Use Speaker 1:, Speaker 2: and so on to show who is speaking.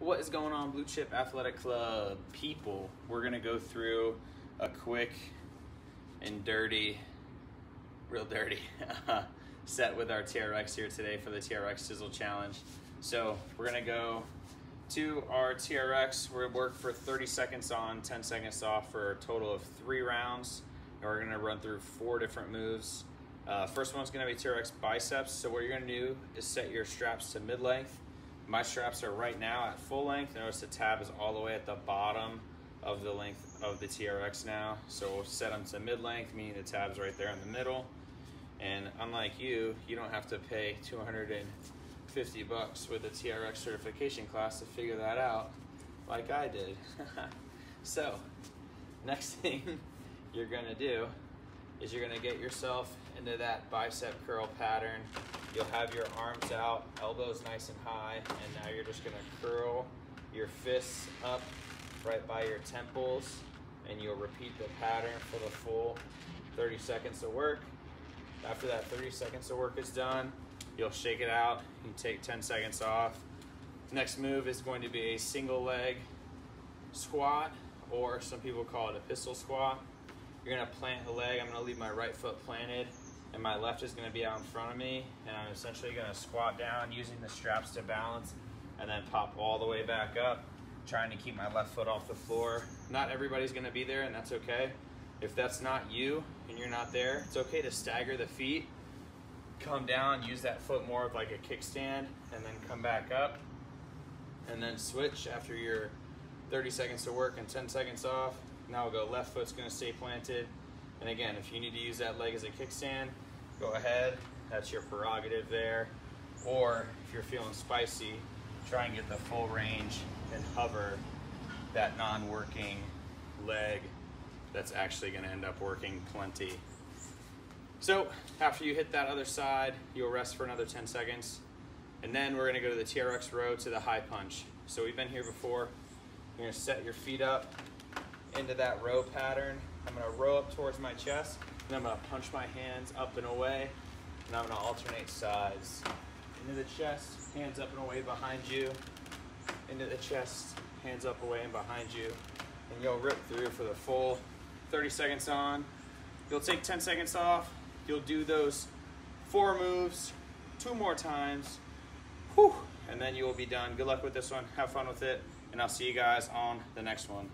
Speaker 1: What is going on, Blue Chip Athletic Club people? We're gonna go through a quick and dirty, real dirty set with our TRX here today for the TRX Sizzle Challenge. So we're gonna go to our TRX. We're gonna work for 30 seconds on, 10 seconds off for a total of three rounds. And we're gonna run through four different moves. Uh, first one's gonna be TRX biceps. So what you're gonna do is set your straps to mid-length my straps are right now at full length. Notice the tab is all the way at the bottom of the length of the TRX now. So we'll set them to mid-length, meaning the tab's right there in the middle. And unlike you, you don't have to pay 250 bucks with a TRX certification class to figure that out like I did. so next thing you're gonna do is you're gonna get yourself into that bicep curl pattern You'll have your arms out, elbows nice and high, and now you're just gonna curl your fists up right by your temples, and you'll repeat the pattern for the full 30 seconds of work. After that 30 seconds of work is done, you'll shake it out, you take 10 seconds off. Next move is going to be a single leg squat, or some people call it a pistol squat. You're gonna plant the leg, I'm gonna leave my right foot planted, and my left is gonna be out in front of me and I'm essentially gonna squat down using the straps to balance and then pop all the way back up, trying to keep my left foot off the floor. Not everybody's gonna be there and that's okay. If that's not you and you're not there, it's okay to stagger the feet, come down, use that foot more of like a kickstand and then come back up and then switch after your 30 seconds to work and 10 seconds off. Now we'll go left foot's gonna stay planted, and again, if you need to use that leg as a kickstand, go ahead. That's your prerogative there. Or if you're feeling spicy, try and get the full range and hover that non-working leg that's actually gonna end up working plenty. So after you hit that other side, you'll rest for another 10 seconds. And then we're gonna go to the TRX row to the high punch. So we've been here before. You're gonna set your feet up into that row pattern I'm gonna row up towards my chest, and I'm gonna punch my hands up and away, and I'm gonna alternate sides. Into the chest, hands up and away behind you. Into the chest, hands up, away, and behind you. And you'll rip through for the full 30 seconds on. You'll take 10 seconds off. You'll do those four moves two more times. Whew, and then you will be done. Good luck with this one. Have fun with it. And I'll see you guys on the next one.